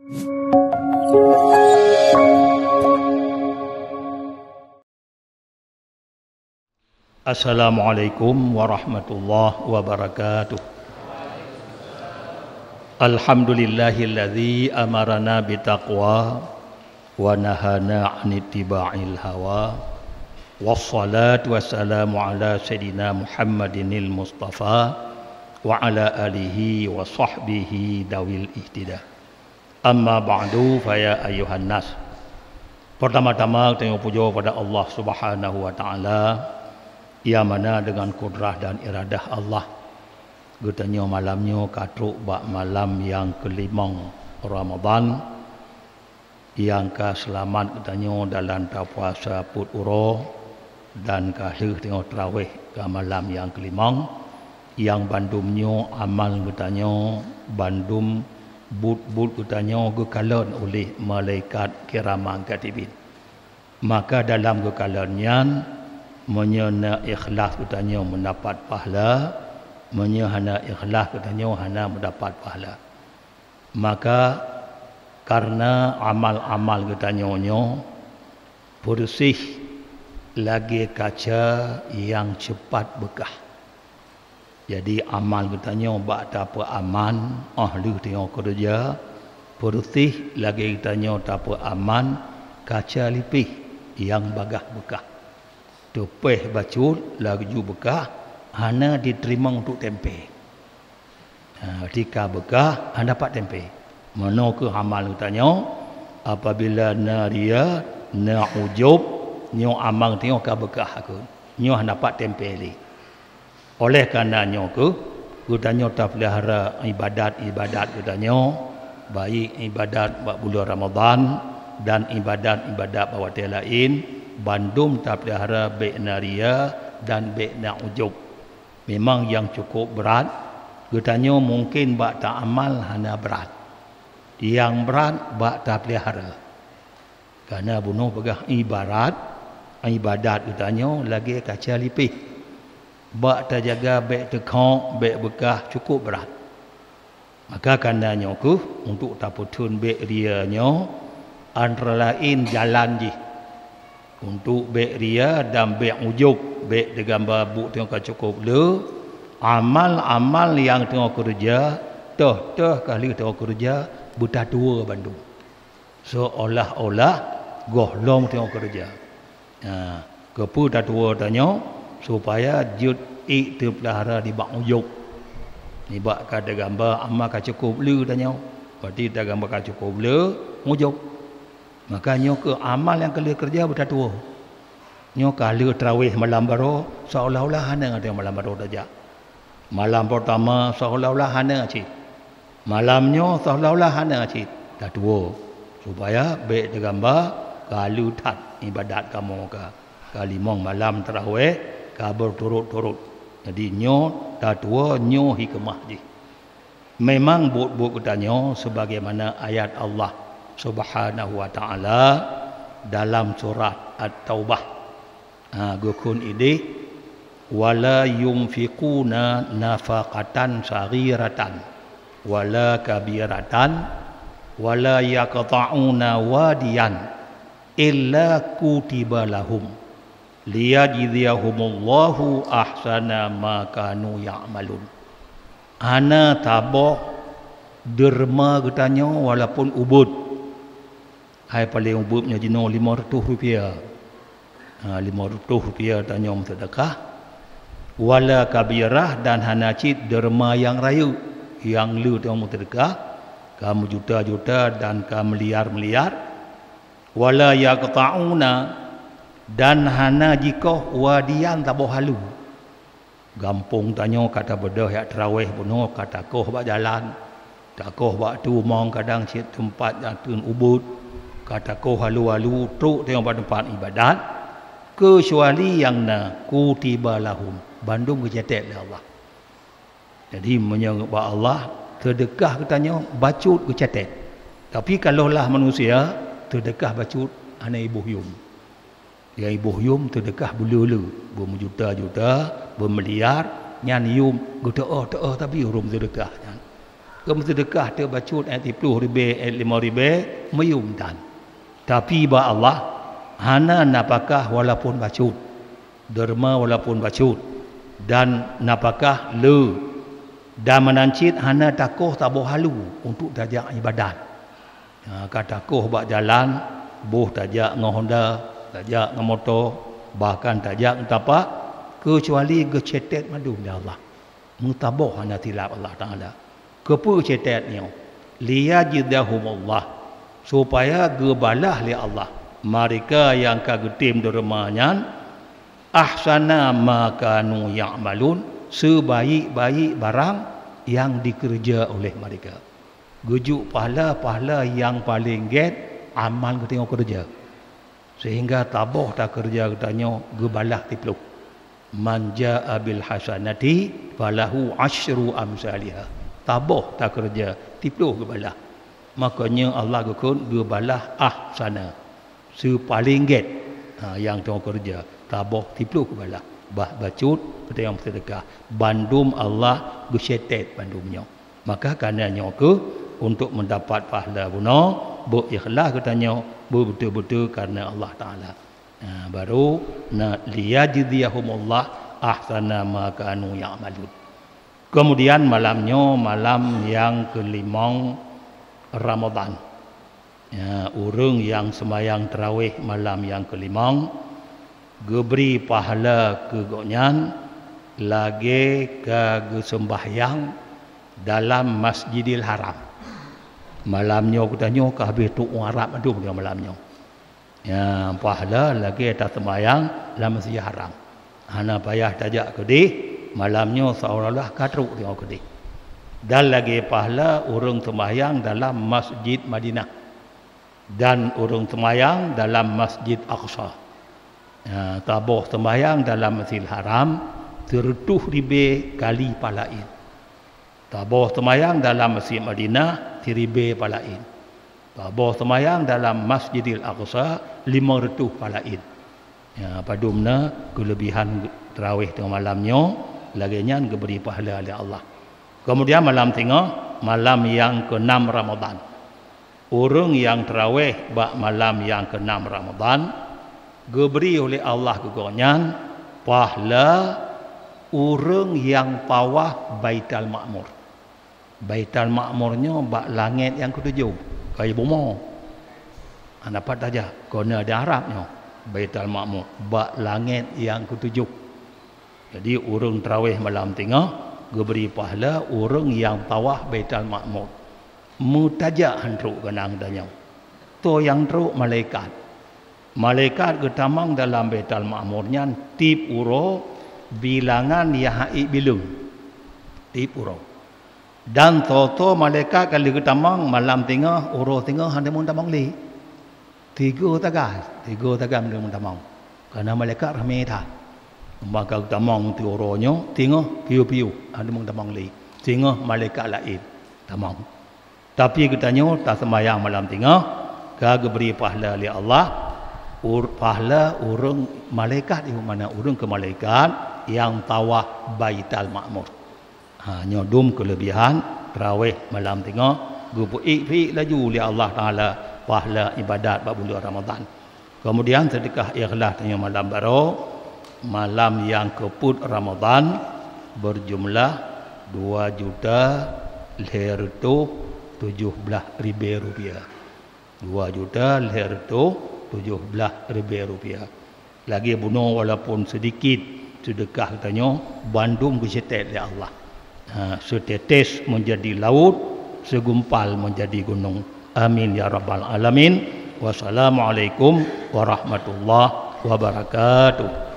Assalamualaikum warahmatullahi wabarakatuh. Alhamdulillahilladzi amarana bitaqwa wa nahana 'anil hawa. Wassalatu wassalamu ala sayidina Muhammadinil Mustafa wa ala alihi wa sahbihi dawil ihtida. Amma ba'du fa ya ayuhan nas. Pertama-tama tengok puja pada Allah Subhanahu wa taala. Ia mana dengan kudrah dan iradah Allah. Gutanya malamnya katruk bak malam yang kelimang Ramadan. Yang ke selamat gutanya dalam tak puasa put uro. Dan kahir tengok terawih ke malam yang kelimang. Yang bandumnya amal gutanya Bandum but-but gutanya gekalan oleh malaikat kiramang katibin Maka dalam gekalannya menyana ikhlas katanya mendapat pahala menyana ikhlas katanya hana mendapat pahala. Maka karena amal-amal katanya nyo bersih lagi kaca yang cepat bekah jadi amal katanya bak apa aman? Ahli tengok kerja bersih. Lagi katanya tak apa aman? Kaca lipih yang bagah bekah. Tupeh bacul laju bekah hana diterima untuk tempe. Ha, ketika bekah hana dapat tempe. Mana ke amal tanya apabila naria na ujub nyo amang tengok ka bekah aku. Nyo dapat tempe li oleh kerana nyo ke kutanya tak pelihara ibadat-ibadat kutanya baik ibadat bulan Ramadan dan ibadat-ibadat bawah lain Bandung tak pelihara baik naria dan baik nak ujub. Memang yang cukup berat. Katanya mungkin bak tak amal hanya berat. Yang berat bak tak pelihara. Kerana bunuh pegah ibarat, ibadat katanya lagi kaca lipih. Bak tak jaga baik tekok, baik bekah cukup berat. Maka kerana nyokuh untuk tak putun baik rianya antara lain jalan jih untuk bek ria dan bek ujuk bek de gambar buk tengok cukup le. Amal-amal yang tengok kerja toh toh kali tengok kerja buta dua Bandung. Seolah-olah gohlong tengok kerja. Ha kepu dah tua tanya supaya jut ik terpelihara di bak ujuk ni bak kata gambar amal ka cukup le tanya berarti dah gambar ka cukup le ujuk Makanya ke amal yang kalian kerja bertatua. Nyo kali terawih malam baru seolah-olah hana ada malam baru saja. Malam pertama seolah-olah hana cik. Malamnya seolah-olah hana cik. Dah tua. Supaya baik digambar kalau tak ibadat kamu ke. Kali mong malam terawih kabar turut-turut. Jadi nyo dah tua nyo hikmah je. Memang buat-buat katanya sebagaimana ayat Allah subhanahu wa ta'ala dalam surat At-Taubah. Ha, gukun ini wala yunfiquna nafaqatan saghiratan wala kabiratan wala yaqta'una wadiyan illa kutiba lahum liyajziyahumullahu ahsana ma kanu ya'malun. Ana taboh derma getanya walaupun ubud. Hai paling ubupnya jino 500 rupiah. Ha, 500 rupiah tanya om sedekah wala kabirah dan hanacit derma yang rayu yang lu tanya om sedekah kamu juta-juta dan kamu miliar-miliar wala yaqta'una dan hana jika wadian tak halu. Gampung tanya kata bedah ya terawih bunuh kata koh bak jalan. Tak koh bak tu mong kadang cik tempat yang tun ubud. Kata kau halu-halu truk tengok pada tempat ibadat. Kecuali yang na kutiba lahum. Bandung kejatek oleh Allah. Jadi menyebut Allah terdekah katanya bacut kecatet tapi kalau lah manusia terdekah bacut ana ibu yum ya ibu yum terdekah bulu-bulu berjuta-juta bermiliar nyan yum gota oh, tapi urum terdekah Kemudian dia baca ayat 10 ribu, ayat 5 ribu, mayum dan. Tapi ba Allah, hana napakah walaupun baca. Derma walaupun baca. Dan napakah le. Dan menancit hana takuh tak halu untuk tajak ibadat. Ha, kata takuh buat jalan, buh tajak dengan Honda, tajak dengan motor, bahkan tajak dengan tapak, kecuali gecetet madu ya Allah. Mutaboh hana tilap Allah Ta'ala. Kepu cetetnya liyajidahumullah. Supaya gebalah li Allah. Mereka yang kagetim dermanya ahsana ma kanu ya'malun. Sebaik-baik barang yang dikerja oleh mereka. Gujuk pahala-pahala yang paling get amal tengok kerja sehingga taboh tak kerja katanya gebalah tipluk manja abil hasanati falahu asyru amsalihah. Taboh tak kerja tipluh ke balah makanya Allah gukun ge balah ah sana su paling get ha, yang tong kerja taboh tipluh ke balah bah bacut kita yang sedekah bandum Allah gesetet bandumnya. Maka karenanya ke untuk mendapat pahala guna berikhlas katanya betul-betul karena Allah taala ha, baru na liyajziyahumullah ahsana ma kanu ya'malun Kemudian malamnya malam yang kelima Ramadan. Ya, urung yang semayang terawih malam yang kelima geberi pahala kegonyan lagi ke sembahyang dalam Masjidil Haram. Malamnya kita nyo ke habis tu Arab tu dia malamnya. Ya, pahala lagi atas sembahyang dalam Masjidil Haram. Hana payah tajak ke dia malamnya seolah-olah katruk tengok ke dia. Dan lagi pahala urung sembahyang dalam Masjid Madinah. Dan urung sembahyang dalam Masjid Aqsa. Ya, tabuh sembahyang dalam Masjid Haram tertuh ribe kali palain. Tabuh sembahyang dalam Masjid Madinah tiribe palain. Tabuh sembahyang dalam Masjidil Aqsa lima retuh palain. Ya, padumna kelebihan terawih tengah malamnya lagi nyan diberi pahala oleh Allah. Kemudian malam tengah, malam yang ke-6 Ramadan. Orang yang terawih bak malam yang ke-6 Ramadan, diberi oleh Allah kegonyan pahala orang yang pawah Baitul Makmur. Baitul Makmurnya bak langit yang ketujuh, kayu bumi. Anda dapat saja, kerana ada Arabnya. Baitul Makmur, bak langit yang ketujuh. Jadi urung terawih malam tengah diberi pahala urung yang tawah Baitul Makmur. Mutajak hantruk kenang danya. To yang truk malaikat. Malaikat ketamang dalam Baitul Makmurnya tip uro bilangan yahai bilung. Tip uro. Dan toto malaikat kali ketamang malam tengah uro tengah hande mun tamang li. Tiga tagas, tiga tagas mun tamang. Karena malaikat ramai dah maka tamang tu orangnya tengok piu-piu ada mung tamang li. Tengok malaikat lain tamang. Tapi katanya tak semayang malam tengah kagak beri pahala oleh Allah. Ur pahala urung malaikat di mana? Urung ke malaikat yang tawah baitul makmur ha nyodum kelebihan tarawih malam tengah gupu ikfi laju oleh Allah taala pahala ibadat bab bulan Ramadan. Kemudian sedekah ikhlas tanya malam baru malam yang keput Ramadan berjumlah 2 juta leher itu 17 ribu rupiah. 2 juta leher itu 17 ribu rupiah. Lagi bunuh walaupun sedikit sedekah katanya bandung kesetet ya Allah setetes menjadi laut segumpal menjadi gunung. Amin ya rabbal alamin. Wassalamualaikum warahmatullahi wabarakatuh